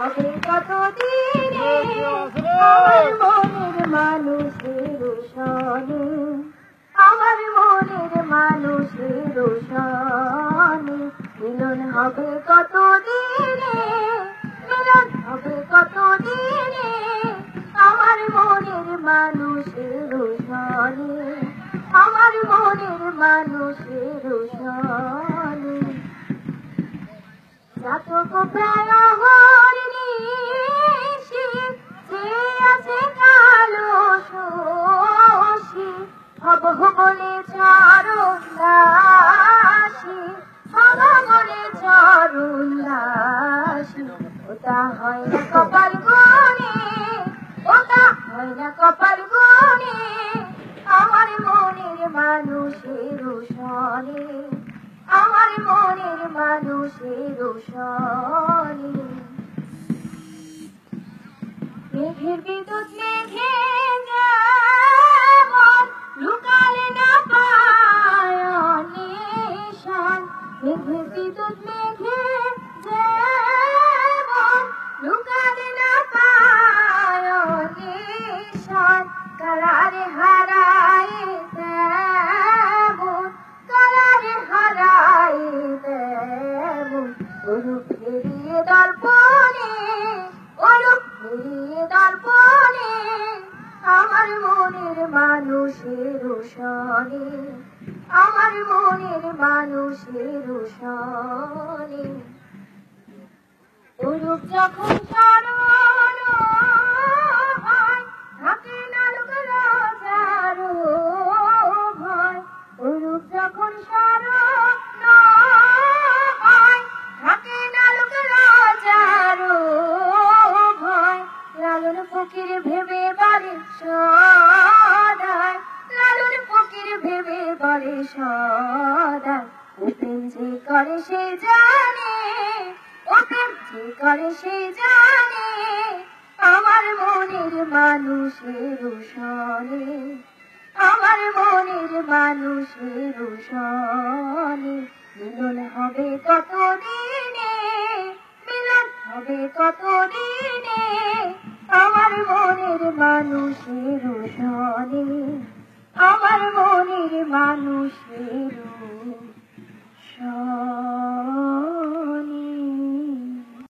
হবে কত দিনে আমার মনের মানুষের সনে আমার মনের মানুষের সনে মিলন হবে কত দিনে মিলন হবে কত দিনে আমার মনের মানুষের সনে আমার মনের মানুষের সনে জাতক প্রায় ওটা হয় না কপাল গুণে, ওটা হয় না কপাল গুণে। আমার মনের মানুষের আমার মনের মানুষের মেঘের বিদ্যুৎ মেঘে না পায় নিশান মেঘের বিদ্যুৎ মেঘে আমার মনের মানুষের সনে আমার মনের মানুষের সনে ওরূপ যখন বলে সদায় লালন ফকির ভেবে বলে সদায় প্রেম যে করে সে জানে ও যে করে সে জানে, আমার মনের মানুষের সনে আমার মনের মানুষের সনে মিলন হবে কত দিনে মিলন হবে কত দিনে আমার মনের মানুষের ধনে আমার মনের মানুষের